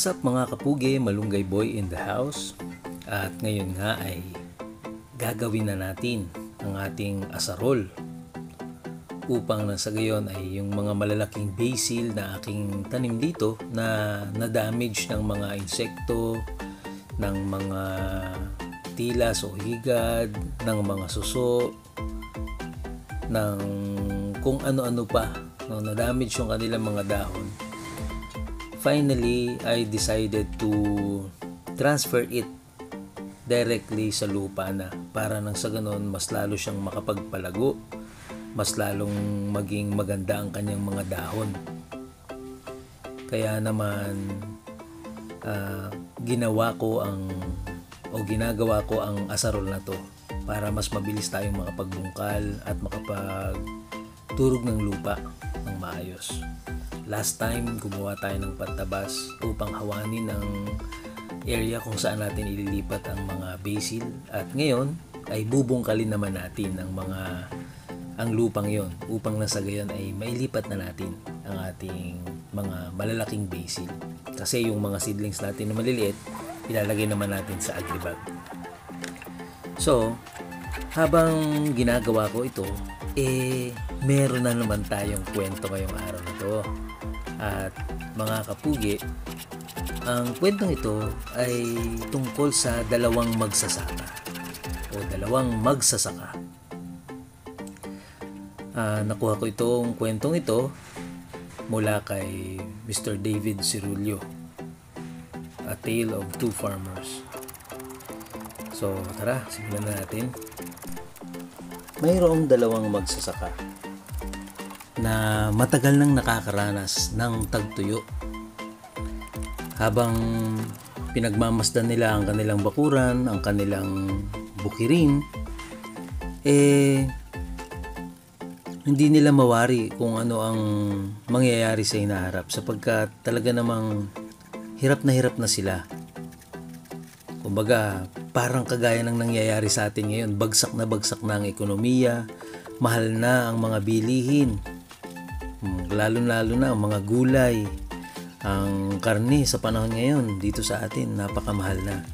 What's up mga kapugi, malunggay boy in the house. At ngayon nga ay gagawin na natin ang ating asarol upang na gayon ay yung mga malalaking basil na aking tanim dito na na-damage ng mga insekto, ng mga tilas o higad, ng mga suso, ng kung ano-ano pa, no, na-damage yung kanilang mga dahon. Finally, I decided to transfer it directly sa lupa na para nang sa ganon mas lalo siyang makapagpalago mas lalong maging maganda ang kanyang mga dahon. Kaya naman uh, ginawa ko ang o ginagawa ko ang asarol na to para mas mabilis tayong makapagbungkal at makapagturog ng lupa ng maayos. Last time, gumawa tayo ng pantabas upang hawanin ang area kung saan natin ililipat ang mga basil at ngayon ay bubungkalin naman natin ang mga ang lupang yon upang nasa gayon ay mailipat na natin ang ating mga malalaking basil. Kasi yung mga seedlings natin na maliliit, ilalagay naman natin sa agribag. So, habang ginagawa ko ito, eh, meron na naman tayong kwento ngayong araw na to. At mga kapugi, ang kwentong ito ay tungkol sa dalawang magsasaka o dalawang magsasaka Uh, nakuha ko itong kwentong ito mula kay Mr. David Cirulio. A Tale of Two Farmers. So, tara, simulan na natin. Mayroong dalawang magsasaka na matagal nang nakakaranas ng tagtuyo. Habang pinagmamasdan nila ang kanilang bakuran, ang kanilang bukirin, eh hindi nila mawari kung ano ang mangyayari sa hinaharap sapagkat talaga namang hirap na hirap na sila. Kumbaga, parang kagaya ng nangyayari sa atin ngayon, bagsak na bagsak na ang ekonomiya, mahal na ang mga bilihin, lalo-lalo na ang mga gulay, ang karne sa panahon ngayon dito sa atin, napakamahal na.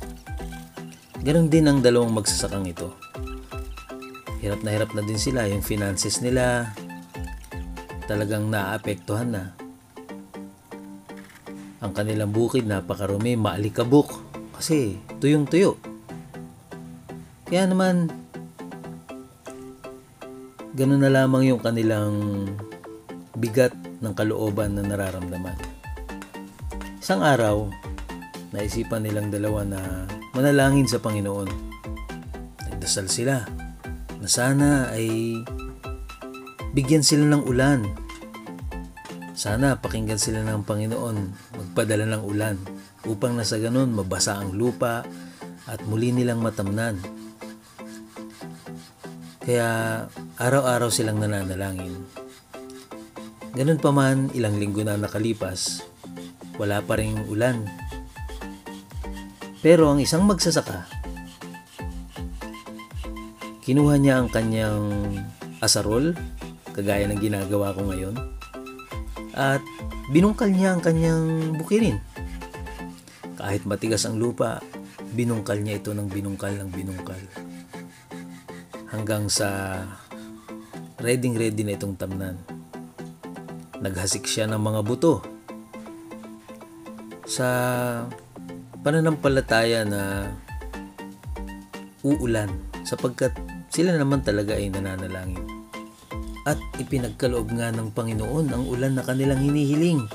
Ganon din ang dalawang magsasakang ito. Hirap na hirap na din sila yung finances nila talagang naapektuhan na. Ang kanilang bukid napakarumi maalikabok kasi tuyong tuyo kaya naman ganun na lamang yung kanilang bigat ng kalooban na nararamdaman isang araw naisipan nilang dalawa na manalangin sa Panginoon nagdasal sila na sana ay bigyan sila ng ulan. Sana pakinggan sila ng Panginoon magpadala ng ulan upang nasa ganun mabasa ang lupa at muli nilang matamnan. Kaya araw-araw silang nananalangin. Ganun pa man ilang linggo na nakalipas, wala pa rin ulan. Pero ang isang magsasaka Kinuha niya ang kanyang asarol, kagaya ng ginagawa ko ngayon, at binungkal niya ang kanyang bukirin. Kahit matigas ang lupa, binungkal niya ito ng binungkal ng binungkal. Hanggang sa ready ready na itong tamnan. Naghasik siya ng mga buto. Sa pananampalataya na uulan sapagkat sila naman talaga ay nananalangin. At ipinagkaloob nga ng Panginoon ang ulan na kanilang hinihiling.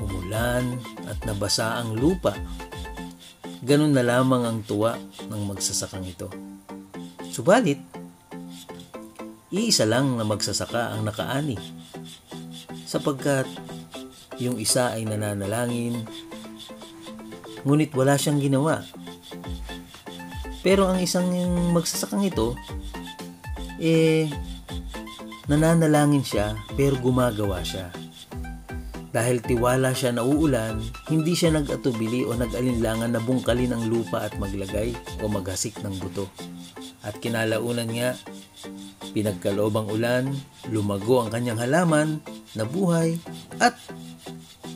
Umulan at nabasa ang lupa. Ganun na lamang ang tuwa ng magsasakang ito. Subalit, iisa lang na magsasaka ang nakaani. Sapagkat yung isa ay nananalangin, ngunit wala siyang ginawa pero ang isang magsasakang ito, eh, nananalangin siya pero gumagawa siya. Dahil tiwala siya na uulan, hindi siya nag-atubili o nag-alinlangan na bungkalin ang lupa at maglagay o maghasik ng buto. At kinalaunan niya, pinagkaloob ang ulan, lumago ang kanyang halaman, nabuhay, at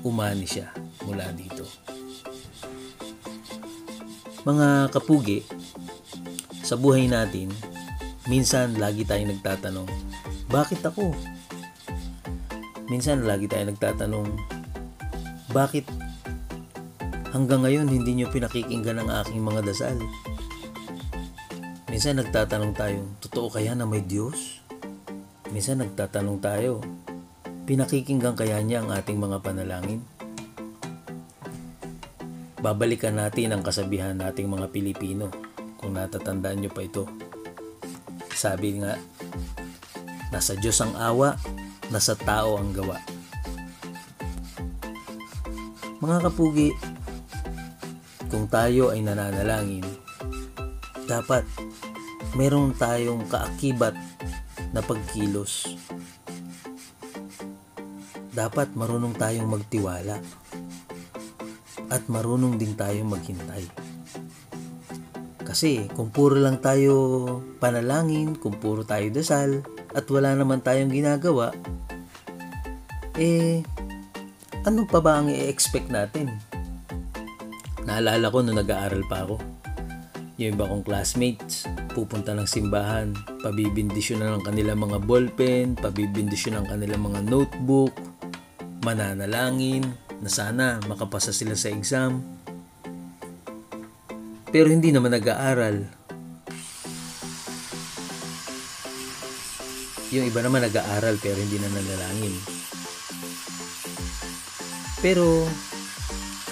umani siya mula dito. Mga kapugi, sa buhay natin, minsan lagi tayong nagtatanong, bakit ako? Minsan lagi tayong nagtatanong, bakit hanggang ngayon hindi nyo pinakikinggan ang aking mga dasal? Minsan nagtatanong tayo, totoo kaya na may Diyos? Minsan nagtatanong tayo, pinakikinggan kaya niya ang ating mga panalangin? babalikan natin ang kasabihan nating mga Pilipino kung natatandaan nyo pa ito. Sabi nga, nasa Diyos ang awa, nasa tao ang gawa. Mga kapugi, kung tayo ay nananalangin, dapat meron tayong kaakibat na pagkilos. Dapat marunong tayong magtiwala at marunong din tayong maghintay. Kasi kung puro lang tayo panalangin, kung puro tayo dasal, at wala naman tayong ginagawa, eh, ano pa ba ang i-expect natin? Naalala ko nung nag-aaral pa ako. Yung iba kong classmates, pupunta ng simbahan, pabibindisyon na ng kanilang mga ballpen, pabibindisyon ng kanilang mga notebook, mananalangin, na sana makapasa sila sa exam. Pero hindi naman nag-aaral. Yung iba naman nag-aaral pero hindi na nanalangin. Pero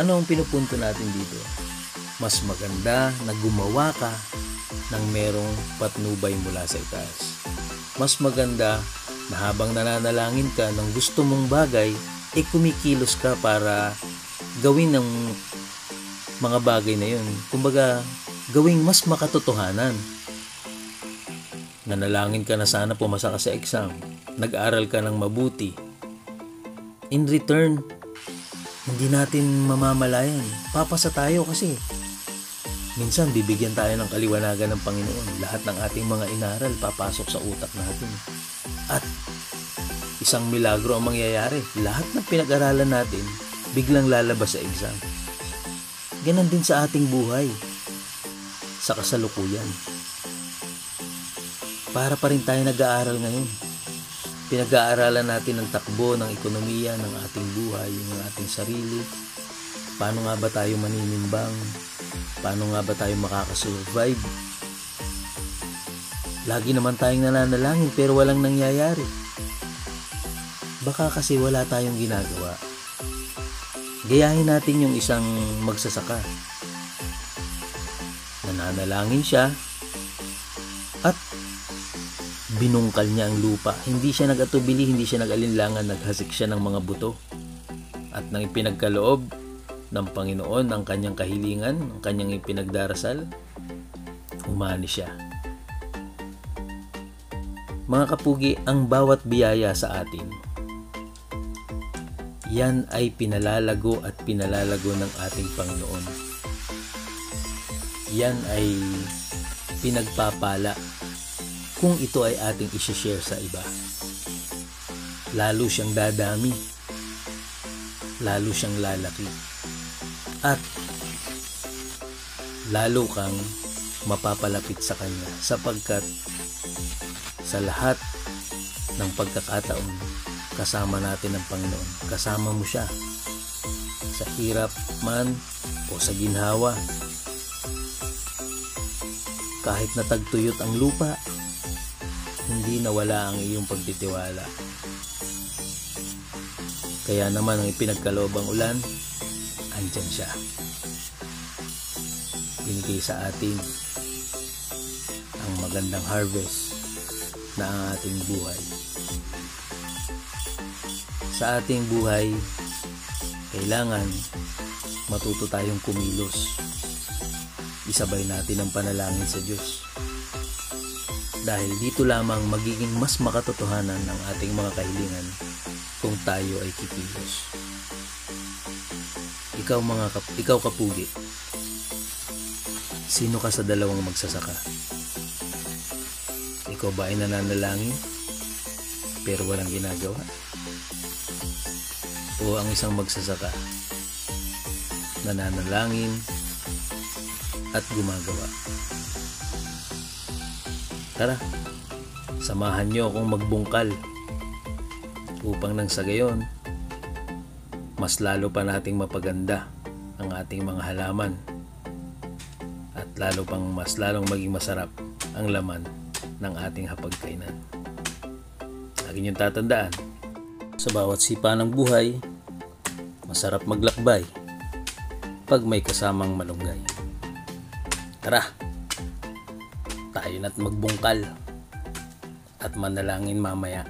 ano ang pinupunto natin dito? Mas maganda na gumawa ka ng merong patnubay mula sa itaas. Mas maganda na habang nananalangin ka ng gusto mong bagay eh kumikilos ka para gawin ng mga bagay na yun. Kumbaga, gawing mas makatotohanan. Nanalangin ka na sana pumasa ka sa exam. Nag-aral ka ng mabuti. In return, hindi natin mamamalayan. Papasa tayo kasi. Minsan, bibigyan tayo ng kaliwanagan ng Panginoon. Lahat ng ating mga inaral papasok sa utak natin. At isang milagro ang mangyayari. Lahat ng pinag-aralan natin, biglang lalabas sa exam. Ganon din sa ating buhay, sa kasalukuyan. Para pa rin tayo nag-aaral ngayon. Pinag-aaralan natin ang takbo ng ekonomiya ng ating buhay, ng ating sarili. Paano nga ba tayo maninimbang? Paano nga ba tayo makakasurvive? Lagi naman tayong nananalangin pero walang nangyayari Baka kasi wala tayong ginagawa. Gayahin natin yung isang magsasaka. Nananalangin siya at binungkal niya ang lupa. Hindi siya nagatubili, hindi siya nag-alinlangan, naghasik siya ng mga buto. At nang ipinagkaloob ng Panginoon ang kanyang kahilingan, ang kanyang ipinagdarasal, umani siya. Mga kapugi, ang bawat biyaya sa atin yan ay pinalalago at pinalalago ng ating Panginoon. Yan ay pinagpapala kung ito ay ating isishare sa iba. Lalo siyang dadami. Lalo siyang lalaki. At lalo kang mapapalapit sa Kanya sapagkat sa lahat ng pagkakataon kasama natin ang Panginoon. Kasama mo siya. Sa hirap man o sa ginhawa. Kahit natagtuyot ang lupa, hindi nawala ang iyong pagtitiwala. Kaya naman ang ipinagkaloob ang ulan, andyan siya. Binigay sa atin ang magandang harvest na ang ating buhay sa ating buhay, kailangan matuto tayong kumilos. Isabay natin ang panalangin sa Diyos. Dahil dito lamang magiging mas makatotohanan ng ating mga kahilingan kung tayo ay kikilos. Ikaw mga kap ikaw kapugi. Sino ka sa dalawang magsasaka? Ikaw ba ay nananalangin pero walang ginagawa? o ang isang magsasaka nananalangin at gumagawa. Tara, samahan niyo akong magbungkal upang nang sa gayon, mas lalo pa nating mapaganda ang ating mga halaman at lalo pang mas lalong maging masarap ang laman ng ating hapagkainan. Lagi niyong tatandaan, sa bawat sipa ng buhay, masarap maglakbay pag may kasamang malunggay. Tara, tayo na't magbungkal at manalangin mamaya